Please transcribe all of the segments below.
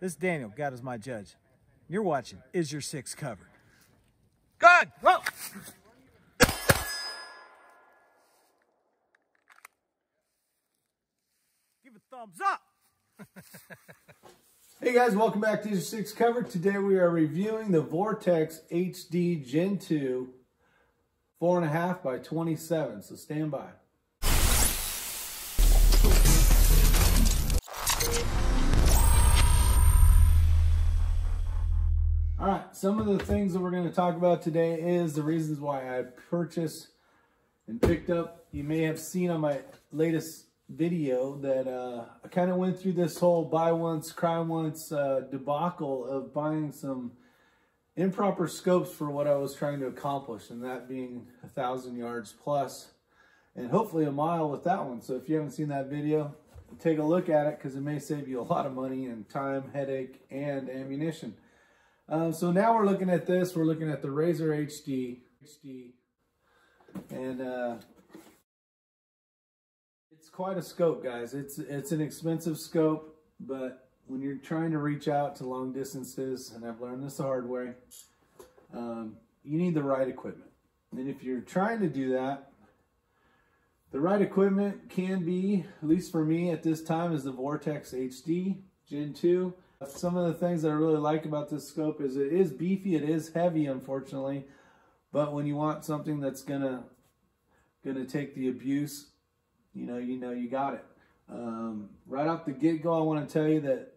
This is Daniel, God is my judge. You're watching Is Your Six Covered? God! Whoa! Give a thumbs up! Hey guys, welcome back to the 6 Covered. Today we are reviewing the Vortex HD Gen 2 4.5 by 27, so stand by. All right, some of the things that we're going to talk about today is the reasons why I purchased and picked up. You may have seen on my latest video that uh, I kind of went through this whole buy once, cry once uh, debacle of buying some improper scopes for what I was trying to accomplish, and that being a thousand yards plus, and hopefully a mile with that one. So if you haven't seen that video, take a look at it because it may save you a lot of money and time, headache, and ammunition. Um, so now we're looking at this. We're looking at the Razor HD, HD, and uh, it's quite a scope, guys. It's it's an expensive scope, but when you're trying to reach out to long distances, and I've learned this the hard way, um, you need the right equipment. And if you're trying to do that, the right equipment can be, at least for me at this time, is the Vortex HD Gen 2. Some of the things that I really like about this scope is it is beefy, it is heavy, unfortunately, but when you want something that's gonna gonna take the abuse, you know, you know you got it. Um, right off the get-go, I want to tell you that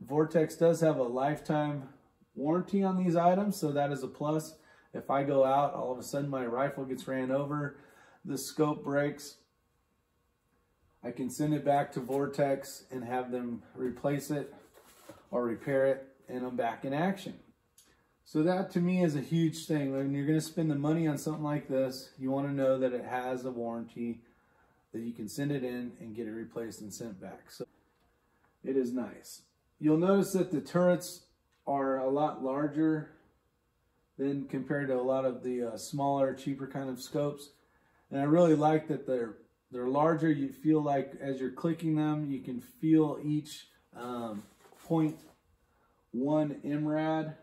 Vortex does have a lifetime warranty on these items, so that is a plus. If I go out, all of a sudden my rifle gets ran over, the scope breaks, I can send it back to Vortex and have them replace it or repair it, and I'm back in action. So that to me is a huge thing. When you're going to spend the money on something like this, you want to know that it has a warranty, that you can send it in and get it replaced and sent back. So it is nice. You'll notice that the turrets are a lot larger than compared to a lot of the uh, smaller, cheaper kind of scopes. And I really like that they're they're larger. You feel like as you're clicking them, you can feel each um, 0.1 MRAD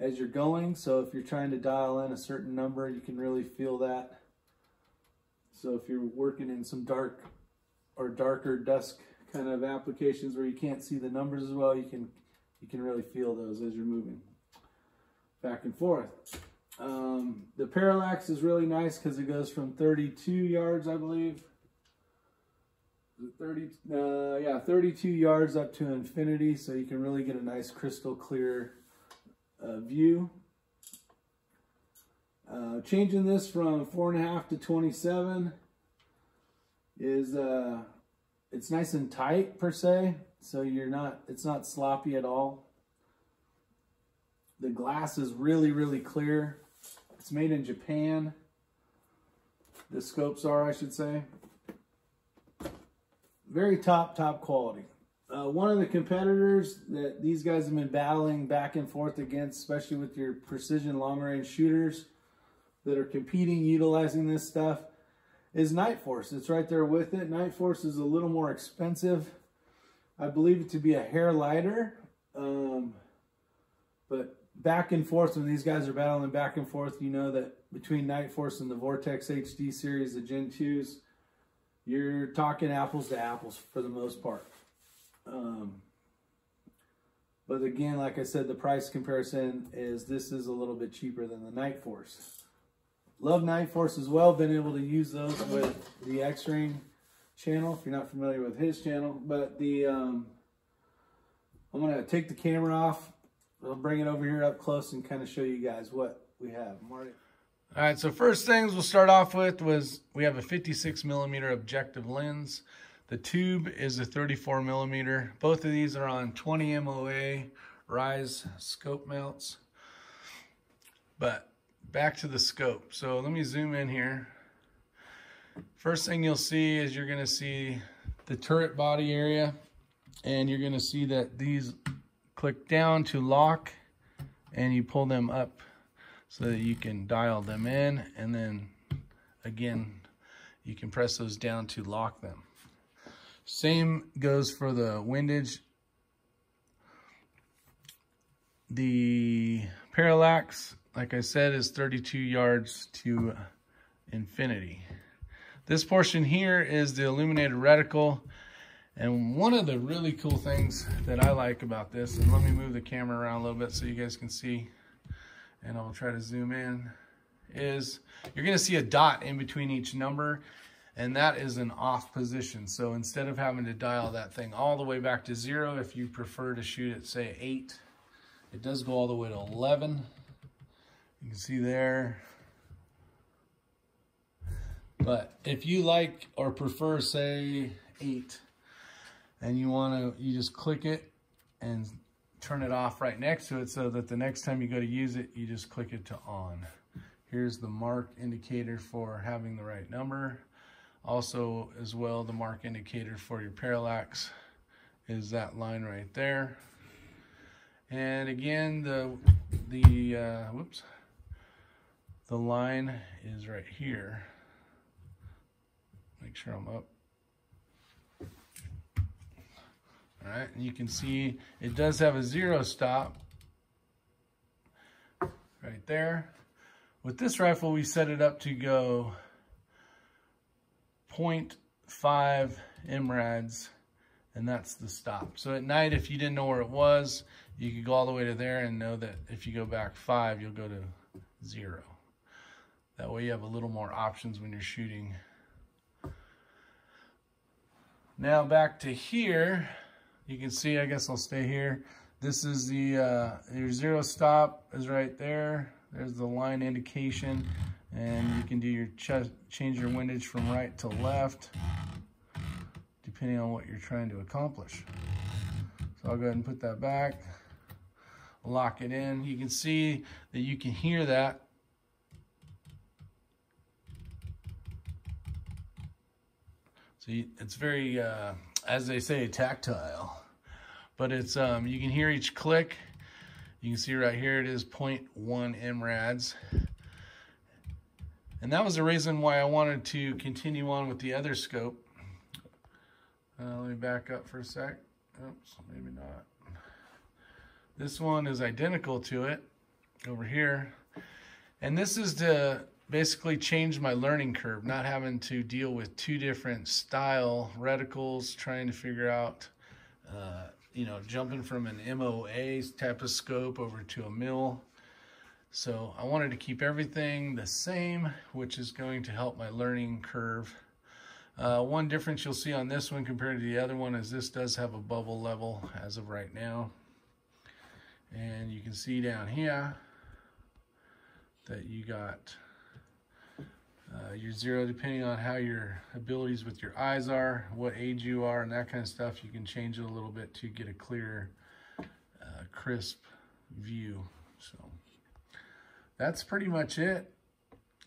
as you're going. So if you're trying to dial in a certain number, you can really feel that. So if you're working in some dark or darker dusk kind of applications where you can't see the numbers as well, you can you can really feel those as you're moving back and forth. Um, the parallax is really nice because it goes from 32 yards, I believe, 30, uh, yeah, 32 yards up to infinity, so you can really get a nice crystal clear uh, view. Uh, changing this from four and a half to 27 is, uh, it's nice and tight per se, so you're not, it's not sloppy at all. The glass is really, really clear. It's made in Japan. The scopes are, I should say very top, top quality. Uh, one of the competitors that these guys have been battling back and forth against, especially with your precision long range shooters that are competing utilizing this stuff, is Nightforce. It's right there with it. Nightforce is a little more expensive. I believe it to be a hair lighter. Um, but back and forth, when these guys are battling back and forth, you know that between Nightforce and the Vortex HD series, the Gen 2s, you're talking apples to apples for the most part. Um, but again, like I said, the price comparison is this is a little bit cheaper than the Nightforce. Love Nightforce as well. Been able to use those with the X-Ring channel, if you're not familiar with his channel. But the um, I'm going to take the camera off. I'll bring it over here up close and kind of show you guys what we have. Marty. All right, so first things we'll start off with was we have a 56 millimeter objective lens. The tube is a 34 millimeter. Both of these are on 20 MOA Rise scope mounts. But back to the scope. So let me zoom in here. First thing you'll see is you're gonna see the turret body area and you're gonna see that these click down to lock and you pull them up so that you can dial them in and then again you can press those down to lock them. Same goes for the windage the parallax, like I said, is 32 yards to infinity. This portion here is the illuminated reticle. And one of the really cool things that I like about this, and let me move the camera around a little bit so you guys can see, and I'll try to zoom in, is you're gonna see a dot in between each number, and that is an off position. So instead of having to dial that thing all the way back to zero, if you prefer to shoot at say eight, it does go all the way to 11. You can see there. But if you like or prefer say eight, and you want to, you just click it and turn it off right next to it so that the next time you go to use it, you just click it to on. Here's the mark indicator for having the right number. Also, as well, the mark indicator for your parallax is that line right there. And again, the the uh, whoops, the line is right here. Make sure I'm up. All right, and you can see it does have a zero stop right there. With this rifle, we set it up to go 0.5 MRADs, and that's the stop. So at night, if you didn't know where it was, you could go all the way to there and know that if you go back five, you'll go to zero. That way you have a little more options when you're shooting. Now back to here, you can see, I guess I'll stay here. This is the, uh, your zero stop is right there. There's the line indication and you can do your change your windage from right to left depending on what you're trying to accomplish. So I'll go ahead and put that back, lock it in. You can see that you can hear that. So it's very, uh, as they say, tactile but it's um, you can hear each click. You can see right here it is 0.1 MRADs. And that was the reason why I wanted to continue on with the other scope. Uh, let me back up for a sec. Oops, maybe not. This one is identical to it over here. And this is to basically changed my learning curve, not having to deal with two different style reticles, trying to figure out uh, you know, jumping from an MOA type of scope over to a mill. So I wanted to keep everything the same, which is going to help my learning curve. Uh, one difference you'll see on this one compared to the other one is this does have a bubble level as of right now. And you can see down here that you got uh, your zero depending on how your abilities with your eyes are, what age you are, and that kind of stuff. You can change it a little bit to get a clear, uh, crisp view. So that's pretty much it,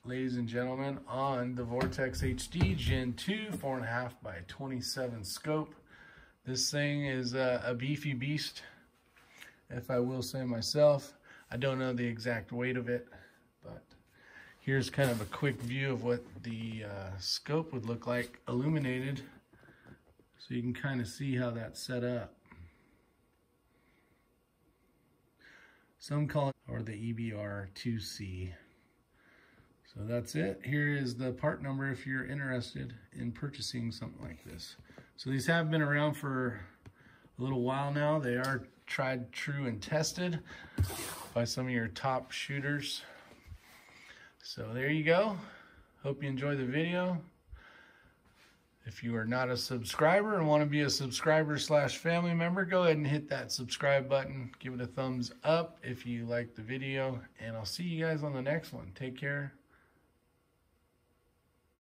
ladies and gentlemen, on the Vortex HD Gen 2 4.5 by 27 scope. This thing is a, a beefy beast, if I will say myself. I don't know the exact weight of it, but Here's kind of a quick view of what the uh, scope would look like illuminated. So you can kind of see how that's set up. Some call it, or the EBR2C. So that's it. Here is the part number if you're interested in purchasing something like this. So these have been around for a little while now. They are tried, true, and tested by some of your top shooters. So there you go. Hope you enjoy the video. If you are not a subscriber and want to be a subscriber slash family member, go ahead and hit that subscribe button. Give it a thumbs up if you like the video. And I'll see you guys on the next one. Take care.